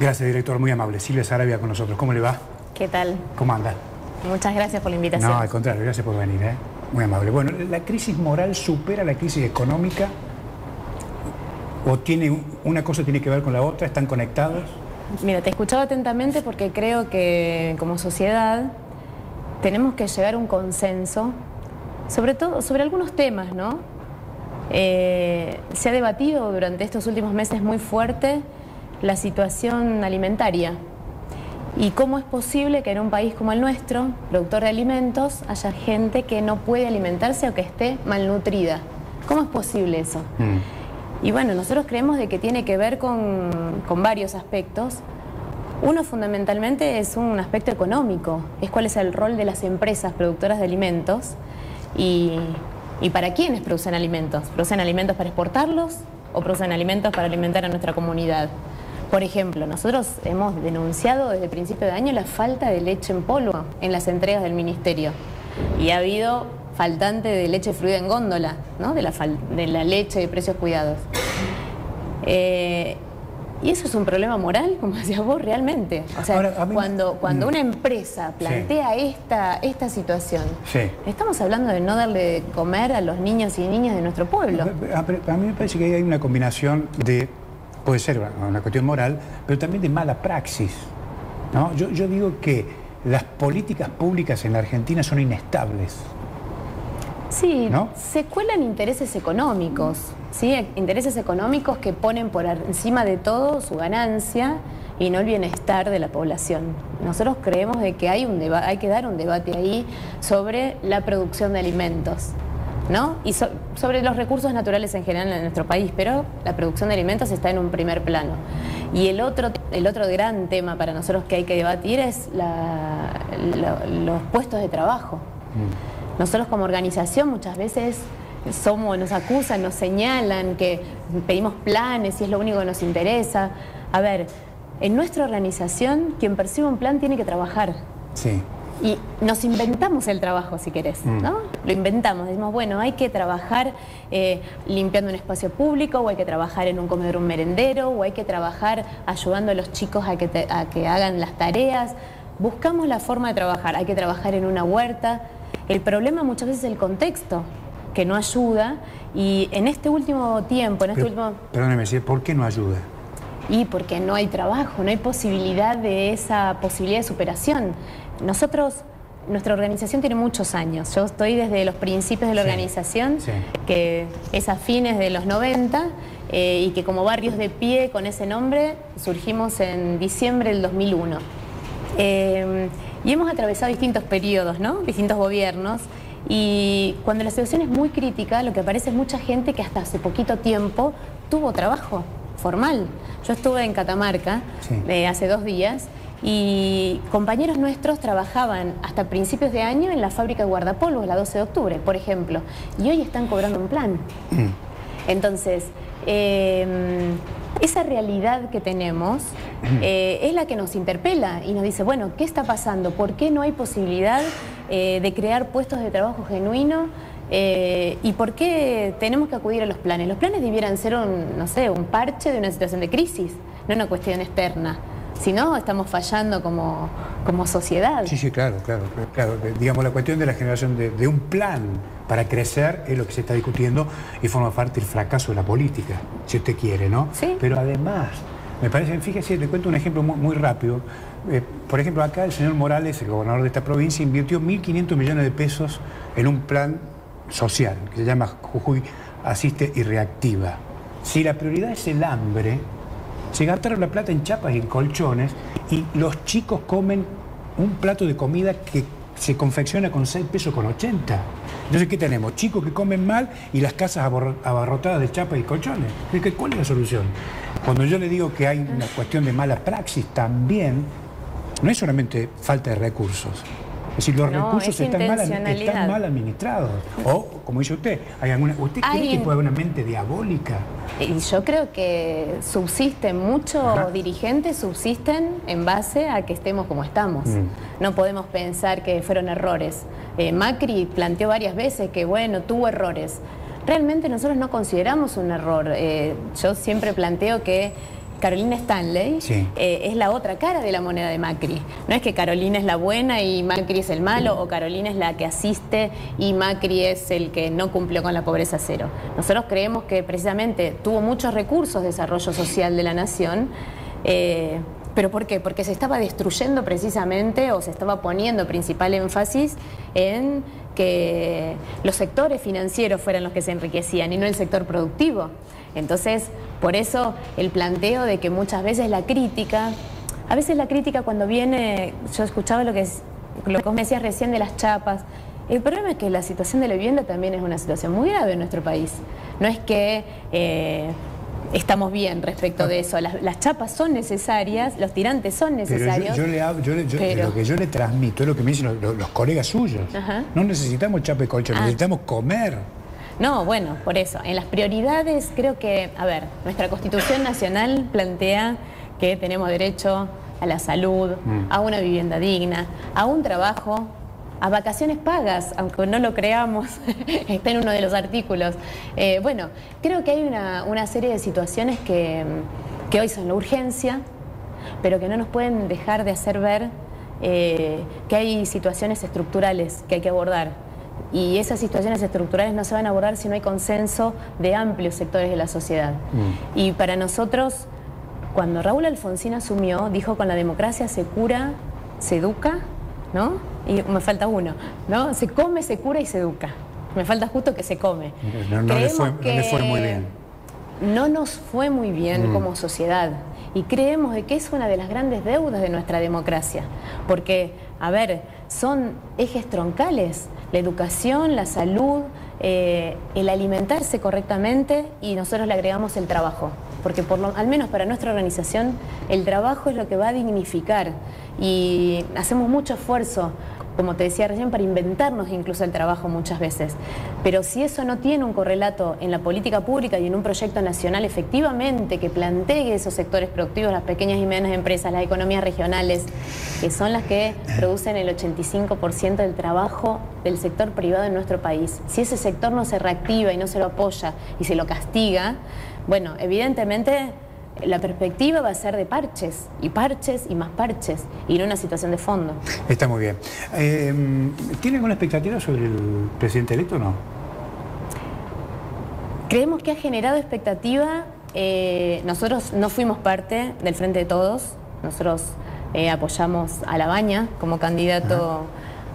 Gracias, director, muy amable. Silvia Sarabia con nosotros. ¿Cómo le va? ¿Qué tal? ¿Cómo anda? Muchas gracias por la invitación. No, al contrario, gracias por venir, ¿eh? Muy amable. Bueno, ¿la crisis moral supera la crisis económica? ¿O tiene una cosa tiene que ver con la otra? ¿Están conectados? Mira, te he escuchado atentamente porque creo que como sociedad tenemos que llegar a un consenso, sobre todo sobre algunos temas, ¿no? Eh, se ha debatido durante estos últimos meses muy fuerte la situación alimentaria y cómo es posible que en un país como el nuestro, productor de alimentos, haya gente que no puede alimentarse o que esté malnutrida. ¿Cómo es posible eso? Mm. Y bueno, nosotros creemos de que tiene que ver con, varios aspectos. Uno fundamentalmente es un aspecto económico, es cuál es el rol de las empresas productoras de alimentos y, y para quiénes producen alimentos. ¿Producen alimentos para exportarlos o producen alimentos para alimentar a nuestra comunidad? Por ejemplo, nosotros hemos denunciado desde el principio de año la falta de leche en polvo en las entregas del Ministerio. Y ha habido faltante de leche fluida en góndola, ¿no? de, la de la leche de precios cuidados. Eh, y eso es un problema moral, como decías vos, realmente. O sea, cuando, cuando mm. una empresa plantea esta, esta situación, estamos hablando de no darle de comer a los niños y niñas de nuestro pueblo. A, mí me parece que hay una combinación de puede ser una, cuestión moral, pero también de mala praxis. ¿no? Yo, digo que las políticas públicas en la Argentina son inestables. Sí, se cuelan intereses económicos, ¿sí? intereses económicos que ponen por encima de todo su ganancia y no el bienestar de la población. Nosotros creemos de que hay, un hay que dar un debate ahí sobre la producción de alimentos. ¿No? Y sobre los recursos naturales en general en nuestro país, pero la producción de alimentos está en un primer plano. Y el otro, el otro gran tema para nosotros que hay que debatir es los puestos de trabajo. Mm. Nosotros como organización muchas veces somos, nos acusan, nos señalan que pedimos planes y es lo único que nos interesa. A ver, en nuestra organización quien percibe un plan tiene que trabajar. Sí. Y nos inventamos el trabajo, si querés, mm. ¿no? Lo inventamos, decimos, bueno, hay que trabajar eh, limpiando un espacio público, o hay que trabajar en un comedor un merendero, o hay que trabajar ayudando a los chicos a que, a que hagan las tareas. Buscamos la forma de trabajar, hay que trabajar en una huerta. El problema muchas veces es el contexto, que no ayuda, y en este último tiempo, en este último... Perdóneme, ¿por qué no ayuda? Y porque no hay trabajo, no hay posibilidad de esa posibilidad de superación. Nosotros, nuestra organización tiene muchos años. Yo estoy desde los principios de la organización, que es a fines de los 90, eh, y que como Barrios de Pie, con ese nombre, surgimos en diciembre del 2001. Eh, y hemos atravesado distintos periodos, ¿no? distintos gobiernos. Y cuando la situación es muy crítica, lo que aparece es mucha gente que hasta hace poquito tiempo tuvo trabajo formal. Yo estuve en Catamarca eh, hace dos días y compañeros nuestros trabajaban hasta principios de año en la fábrica de guardapolvos, la 12 de octubre, por ejemplo, y hoy están cobrando un plan. Mm. Entonces, em, esa realidad que tenemos mm. eh, es la que nos interpela y nos dice, bueno, ¿qué está pasando? ¿Por qué no hay posibilidad eh, de crear puestos de trabajo genuino? Eh, ¿Y por qué tenemos que acudir a los planes? Los planes debieran ser un, no sé, un parche de una situación de crisis, no una cuestión externa. Si no, estamos fallando como, sociedad. Sí, sí, claro, claro, claro. Digamos, la cuestión de la generación de, un plan para crecer es lo que se está discutiendo y forma parte del fracaso de la política, si usted quiere, ¿no? Sí. Pero además, me parece, fíjese, le cuento un ejemplo muy, rápido. Eh, por ejemplo, acá el señor Morales, el gobernador de esta provincia, invirtió 1.500 millones de pesos en un plan social que se llama Jujuy Asiste y Reactiva. Si la prioridad es el hambre, se gastaron la plata en chapas y en colchones y los chicos comen un plato de comida que se confecciona con 6 pesos con 80. Entonces, ¿qué tenemos? Chicos que comen mal y las casas abarrotadas de chapas y colchones. ¿Cuál es la solución? Cuando yo le digo que hay una cuestión de mala praxis, también no es solamente falta de recursos, es decir, los recursos están mal, administrados. O, como dice usted, ¿hay alguna, ¿usted cree que puede haber una mente diabólica? Y yo creo que subsisten, muchos dirigentes subsisten en base a que estemos como estamos. Mm. No podemos pensar que fueron errores. Eh, Macri planteó varias veces que, bueno, tuvo errores. Realmente nosotros no consideramos un error. Eh, yo siempre planteo que Carolina Stanley eh, es la otra cara de la moneda de Macri. No es que Carolina es la buena y Macri es el malo, o Carolina es la que asiste y Macri es el que no cumplió con la pobreza cero. Nosotros creemos que precisamente tuvo muchos recursos de desarrollo social de la nación. Eh, ¿Pero por qué? Porque se estaba destruyendo precisamente o se estaba poniendo principal énfasis en que los sectores financieros fueran los que se enriquecían y no el sector productivo. Entonces, por eso el planteo de que muchas veces la crítica, a veces la crítica cuando viene, yo escuchaba lo que, lo que vos me decías recién de las chapas, el problema es que la situación de la vivienda también es una situación muy grave en nuestro país. No es que eh, estamos bien respecto de eso. Las, chapas son necesarias, los tirantes son necesarios. yo, le hablo, lo que yo le transmito es lo que me dicen los, colegas suyos. No necesitamos chapa y colchón, ah. necesitamos comer. No, bueno, por eso. En las prioridades creo que, a ver, nuestra Constitución Nacional plantea que tenemos derecho a la salud, mm. a una vivienda digna, a un trabajo, a vacaciones pagas, aunque no lo creamos, está en uno de los artículos. Eh, bueno, creo que hay una, serie de situaciones que, hoy son la urgencia, pero que no nos pueden dejar de hacer ver eh, que hay situaciones estructurales que hay que abordar y esas situaciones estructurales no se van a abordar si no hay consenso de amplios sectores de la sociedad. Mm. Y para nosotros, cuando Raúl Alfonsín asumió, dijo con la democracia se cura, se educa, ¿no? Y me falta uno, ¿no? Se come, se cura y se educa. Me falta justo que se come. No, le, fue, muy bien. No nos fue muy bien mm. como sociedad y creemos de que es una de las grandes deudas de nuestra democracia, porque, a ver, son ejes troncales la educación, la salud, eh, el alimentarse correctamente y nosotros le agregamos el trabajo, porque por lo, al menos para nuestra organización el trabajo es lo que va a dignificar. Y hacemos mucho esfuerzo como te decía recién, para inventarnos incluso el trabajo muchas veces. Pero si eso no tiene un correlato en la política pública y en un proyecto nacional efectivamente que plantee esos sectores productivos, las pequeñas y medianas empresas, las economías regionales, que son las que producen el 85% del trabajo del sector privado en nuestro país, si ese sector no se reactiva y no se lo apoya y se lo castiga, bueno, evidentemente la perspectiva va a ser de parches, y parches y más parches, y no una situación de fondo. Está muy bien. Eh, ¿Tiene alguna expectativa sobre el presidente electo o no? Creemos que ha generado expectativa. Eh, nosotros no fuimos parte del Frente de Todos, nosotros eh, apoyamos a La Baña como candidato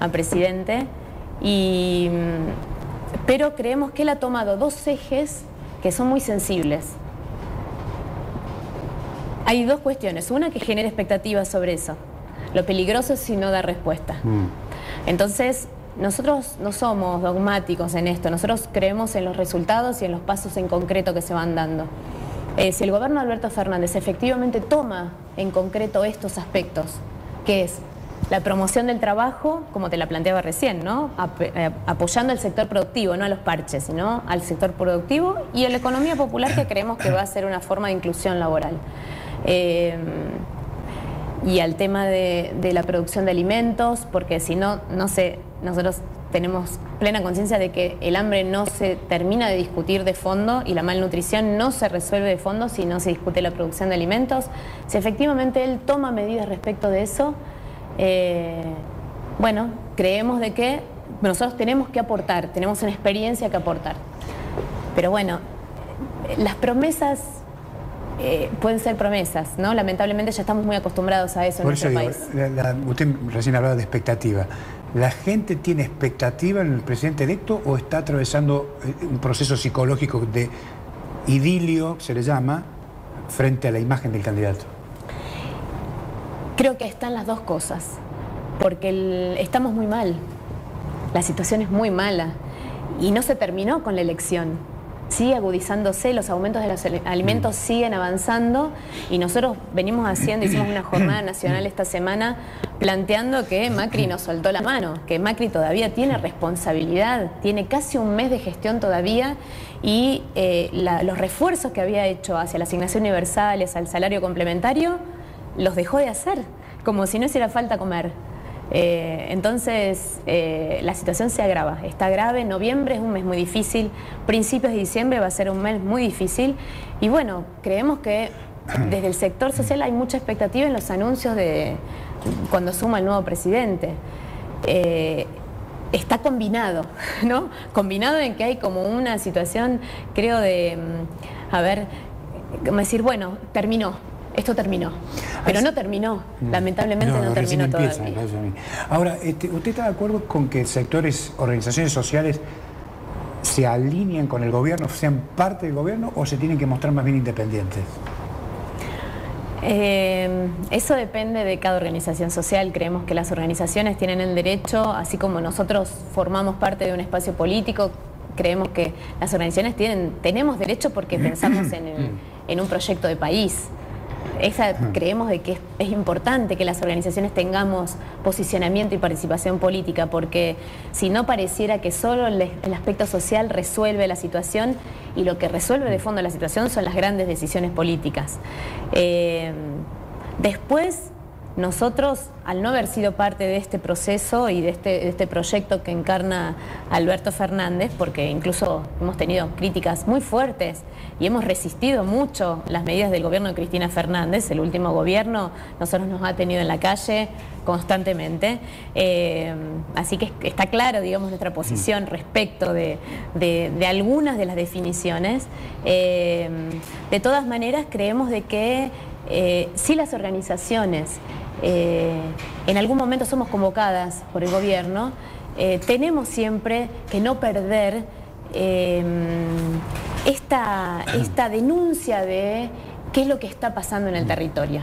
a presidente, y, pero creemos que él ha tomado dos ejes que son muy sensibles. Hay dos cuestiones. Una que genera expectativas sobre eso. Lo peligroso es si no da respuesta. Mm. Entonces, nosotros no somos dogmáticos en esto, nosotros creemos en los resultados y en los pasos en concreto que se van dando. Eh, si el gobierno de Alberto Fernández efectivamente toma en concreto estos aspectos, que es la promoción del trabajo, como te la planteaba recién, ¿no? Eh, apoyando al sector productivo, no a los parches, sino al sector productivo y a la economía popular que creemos que va a ser una forma de inclusión laboral. Eh, y al tema de, la producción de alimentos, porque si no, no sé, nosotros tenemos plena conciencia de que el hambre no se termina de discutir de fondo y la malnutrición no se resuelve de fondo si no se discute la producción de alimentos. Si efectivamente él toma medidas respecto de eso, eh, bueno, creemos de que nosotros tenemos que aportar, tenemos una experiencia que aportar. Pero bueno, las promesas eh, pueden ser promesas, ¿no? Lamentablemente ya estamos muy acostumbrados a eso en nuestro país. usted recién hablaba de expectativa. ¿La gente tiene expectativa en el presidente electo o está atravesando eh, un proceso psicológico de idilio, se le llama, frente a la imagen del candidato? Creo que están las dos cosas, porque estamos muy mal, la situación es muy mala y no se terminó con la elección sigue agudizándose, los aumentos de los alimentos mm. siguen avanzando y nosotros venimos haciendo, hicimos una jornada nacional esta semana planteando que Macri nos soltó la mano, que Macri todavía tiene responsabilidad, tiene casi un mes de gestión todavía y eh, los refuerzos que había hecho hacia la asignación universal, al salario complementario, los dejó de hacer, como si no hiciera falta comer. Eh, entonces, eh, la situación se agrava, está grave, noviembre es un mes muy difícil, principios de diciembre va a ser un mes muy difícil y bueno, creemos que desde el sector social hay mucha expectativa en los anuncios de cuando suma el nuevo presidente. Eh, está combinado, ¿no? Combinado en que hay como una situación, creo, de, mm, a ver, decir, bueno, terminó, esto terminó. Pero no terminó, lamentablemente no, terminó todavía. Ahora, este, ¿usted está de acuerdo con que sectores, organizaciones sociales se alinean con el gobierno, sean parte del gobierno o se tienen que mostrar más bien independientes? Eh, eso depende de cada organización social. Creemos que las organizaciones tienen el derecho, así como nosotros formamos parte de un espacio político, creemos que las organizaciones tienen, tenemos derecho porque pensamos en un proyecto de país. Esa, creemos de que es, importante que las organizaciones tengamos posicionamiento y participación política, porque si no pareciera que solo el, aspecto social resuelve la situación y lo que resuelve de fondo la situación son las grandes decisiones políticas. Eh, después nosotros, al no haber sido parte de este proceso y este, de este, proyecto que encarna Alberto Fernández, porque incluso hemos tenido críticas muy fuertes y hemos resistido mucho las medidas del gobierno de Cristina Fernández, el último gobierno, nosotros nos ha tenido en la calle constantemente. Eh, así que está claro, digamos, nuestra posición respecto de, algunas de las definiciones. Eh, de todas maneras, creemos de que eh, si las organizaciones eh, en algún momento somos convocadas por el gobierno, eh, tenemos siempre que no perder esta, esta denuncia de qué es lo que está pasando en el territorio.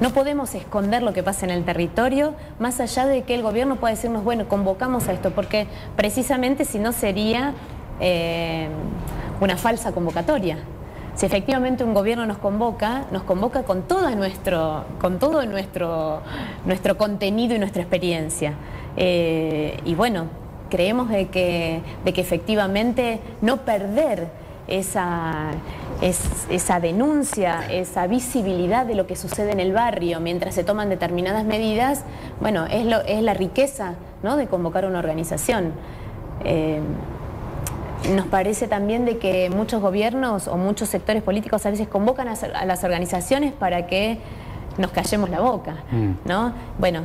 No podemos esconder lo que pasa en el territorio, más allá de que el gobierno pueda decirnos, bueno, convocamos a esto, porque precisamente si no sería una falsa convocatoria. Si efectivamente un gobierno nos convoca, nos convoca con, todo nuestro, con todo nuestro, nuestro contenido y nuestra experiencia. Eh, y bueno, creemos de que, de que efectivamente no perder esa, esa denuncia, esa visibilidad de lo que sucede en el barrio mientras se toman determinadas medidas, bueno, es, lo, es la riqueza ¿no? de convocar una organización. Eh, nos parece también de que muchos gobiernos o muchos sectores políticos a veces convocan a, las organizaciones para que nos callemos la boca, mm. ¿no? Bueno,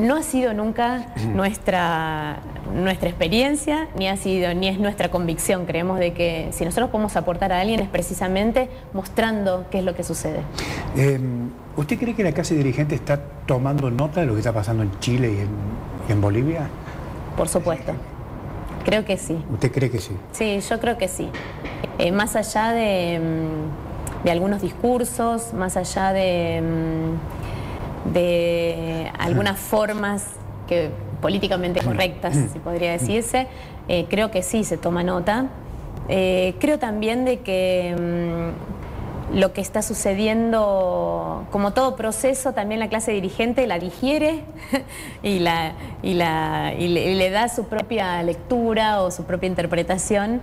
no ha sido nunca mm. nuestra, nuestra experiencia, ni ha sido, ni es nuestra convicción. Creemos de que si nosotros podemos aportar a alguien es precisamente mostrando qué es lo que sucede. Em, ¿Usted cree que la clase dirigente está tomando nota de lo que está pasando en Chile y en, y en Bolivia? Por supuesto. Creo que sí. ¿Usted cree que sí? Sí, yo creo que sí. Eh, más allá mm, de, algunos discursos, más allá de, mm, de algunas formas que políticamente correctas, se podría decirse, eh, creo que sí se toma nota. Eh, creo también de que mm, lo que está sucediendo, como todo proceso, también la clase dirigente la digiere y, la, y, la, y le, da su propia lectura o su propia interpretación.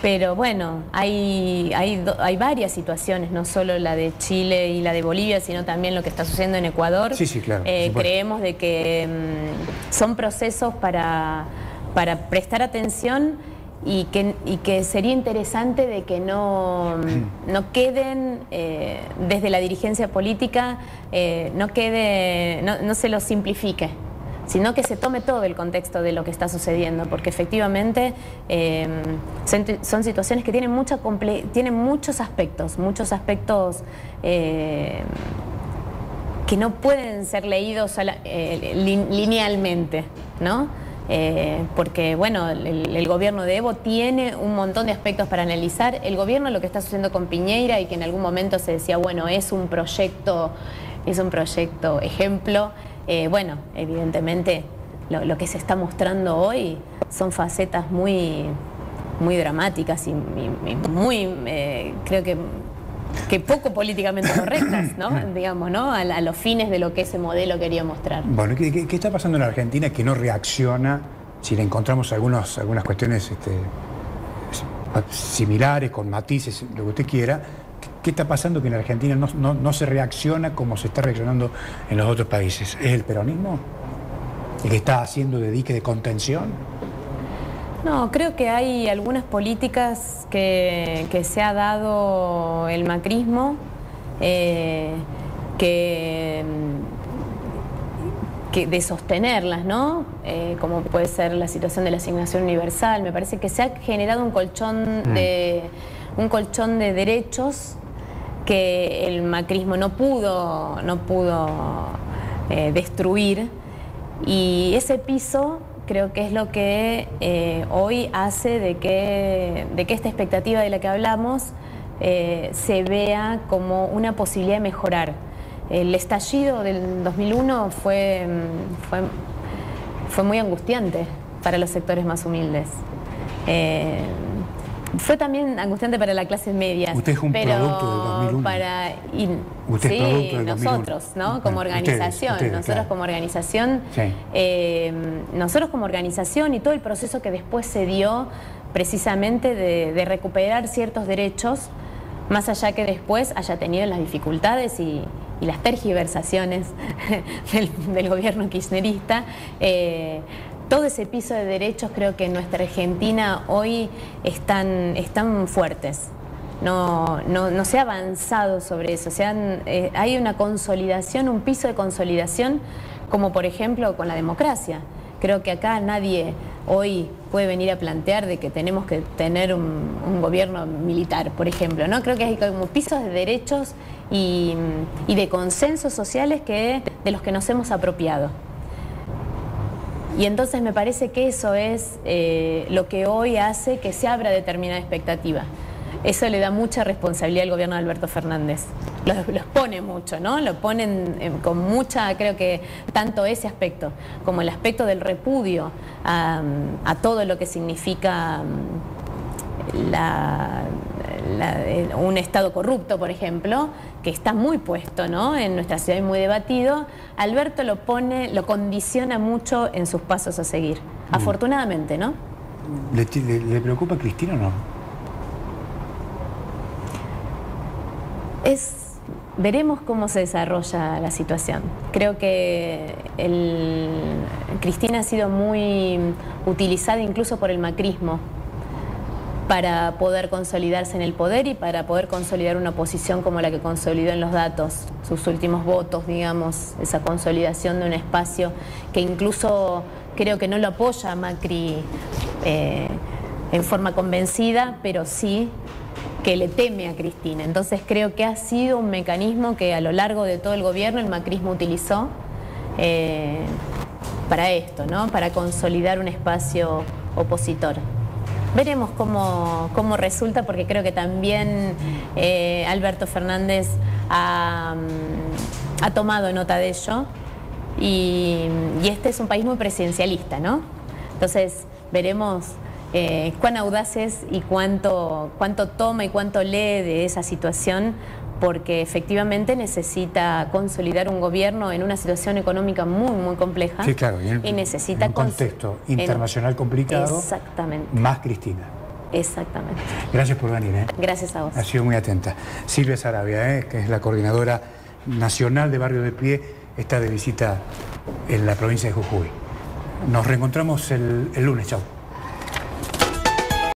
Pero bueno, hay, hay, hay, varias situaciones, no solo la de Chile y la de Bolivia, sino también lo que está sucediendo en Ecuador. Sí, sí, claro. Eh, creemos de que mm, son procesos para, para prestar atención y que, que sería interesante de que no, no queden eh, desde la dirigencia política, eh, no, quede, no, se lo simplifique sino que se tome todo el contexto de lo que está sucediendo, porque efectivamente eh, son, situaciones que tienen, mucha tienen muchos aspectos, muchos aspectos que no pueden ser leídos linealmente, ¿no? Eh, porque bueno, el, gobierno de Evo tiene un montón de aspectos para analizar. El gobierno lo que está sucediendo con Piñeira y que en algún momento se decía, bueno, es un proyecto, es un proyecto ejemplo. Eh, bueno, evidentemente lo, que se está mostrando hoy son facetas muy, muy dramáticas y, muy, eh, creo que que poco políticamente correctas, ¿no? digamos, ¿no? A, los fines de lo que ese modelo quería mostrar. Bueno, ¿qué, está pasando en Argentina que no reacciona si le encontramos algunos, algunas cuestiones este, similares, con matices, lo que usted quiera? ¿Qué está pasando que en Argentina no, no se reacciona como se está reaccionando en los otros países? ¿Es el peronismo? ¿El que está haciendo de dique de contención? No, creo que hay algunas políticas que, se ha dado el macrismo eh, que, que, de sostenerlas, ¿no? Eh, como puede ser la situación de la asignación universal. Me parece que se ha generado un colchón mm. de un colchón de derechos que el macrismo no pudo, no pudo eh, destruir. Y ese piso creo que es lo que eh, hoy hace de que, de que esta expectativa de la que hablamos eh, se vea como una posibilidad de mejorar. El estallido del 2001 fue, fue, fue muy angustiante para los sectores más humildes. Eh, fue también angustiante para la clase media. Usted es un pero producto del 2001. Para, Usted es producto del nosotros, ¿no? Como organización. nosotros como organización, eh, nosotros como organización y todo el proceso que después se dio precisamente de, recuperar ciertos derechos, más allá que después haya tenido las dificultades y, las tergiversaciones del, gobierno kirchnerista. Eh, todo ese piso de derechos creo que en nuestra Argentina hoy están, están fuertes. No, no, se ha avanzado sobre eso. Se eh, hay una consolidación, un piso de consolidación, como por ejemplo con la democracia. Creo que acá nadie hoy puede venir a plantear de que tenemos que tener un, gobierno militar, por ejemplo. ¿no? Creo que hay como pisos de derechos y, y de consensos sociales que, de los que nos hemos apropiado. Y entonces me parece que eso es eh, lo que hoy hace que se abra determinada expectativa. Eso le da mucha responsabilidad al gobierno de Alberto Fernández. Los, pone mucho, ¿no? Lo ponen eh, con mucha, creo que tanto ese aspecto como el aspecto del repudio a, todo lo que significa un Estado corrupto, por ejemplo, que está muy puesto ¿no? en nuestra ciudad y muy debatido, Alberto lo pone, lo condiciona mucho en sus pasos a seguir. Mm. Afortunadamente, ¿no? ¿Le, preocupa a Cristina o no? Es. Veremos cómo se desarrolla la situación. Creo que Cristina ha sido muy utilizada incluso por el macrismo para poder consolidarse en el poder y para poder consolidar una posición como la que consolidó en los datos, sus últimos votos, digamos, esa consolidación de un espacio que incluso creo que no lo apoya Macri eh, en forma convencida, pero sí que le teme a Cristina. Entonces creo que ha sido un mecanismo que a lo largo de todo el gobierno el macrismo utilizó eh, para esto, ¿no? para consolidar un espacio opositor. Veremos cómo, resulta, porque creo que también eh, Alberto Fernández ha, mm, ha, tomado nota de ello y, este es un país muy presidencialista, ¿no? Entonces veremos eh, cuán audaz es y cuánto, cuánto toma y cuánto lee de esa situación porque efectivamente necesita consolidar un gobierno en una situación económica muy, muy compleja. Sí, claro, y, necesita un contexto internacional complicado. Exactamente. Más Cristina. Exactamente. Gracias por venir. ¿eh? Gracias a vos. Ha sido muy atenta. Silvia Sarabia, ¿eh? que es la coordinadora nacional de Barrio de Pie, está de visita en la provincia de Jujuy. Nos reencontramos el, el lunes. Chao.